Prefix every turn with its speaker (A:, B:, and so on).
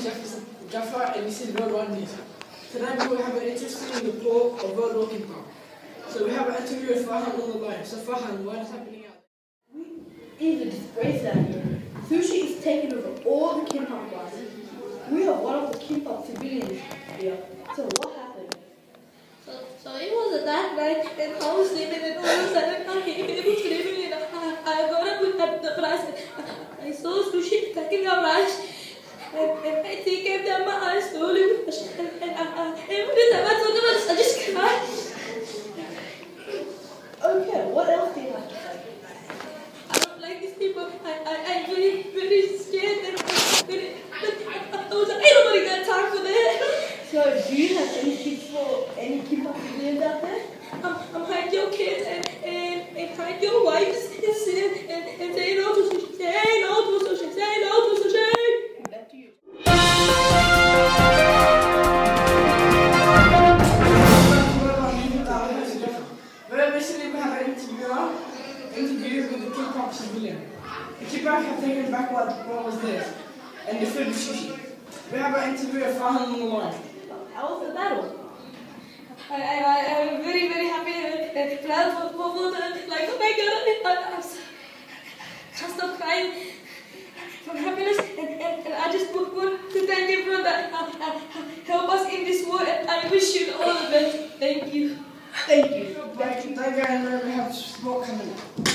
A: Jafar and this is World War News. Tonight we will have an interesting report of World War Kimbap. So we have an interview with Farhan on the line. So Farhan, what is happening out
B: It is a disgrace out here. Sushi is taking over all the kimbap classes. We are one of the kimbap civilians here. So what happened?
C: So, so it was a dark night and I was sleeping and all of a sudden I came able to sleeping and I, I got up with the, the rice I saw sushi taking a rice down my eyes slowly and, I, I, every time I about this I just cried.
B: Okay, what else do you have to say?
C: I don't like these people. I, I, I'm very, very scared and very, I was like, ain't nobody got time for that.
B: So do you have any tips for any kimbap civilians out there?
C: I'm, I'm hide your kids and, and, and hide your wives and, and, and, and say no to sushi. Say no to sushi. Say no to sushi.
B: Back to you.
A: Have an interviewer, interview with the Kimbap civilian. The Kimbap have taken back what, what was theirs, and the food is sushi. We have an interview with Farhan on the line.
B: How was the battle?
C: I, I, I am very, very happy and, glad for, for, for the, like, oh my god, I, I'm so, can't stop crying from happiness and, and, and I just want to thank everyone that uh, uh, help us in this war and I wish you all the best. Thank you.
B: Thank you.
A: Thank you, and we have more coming up.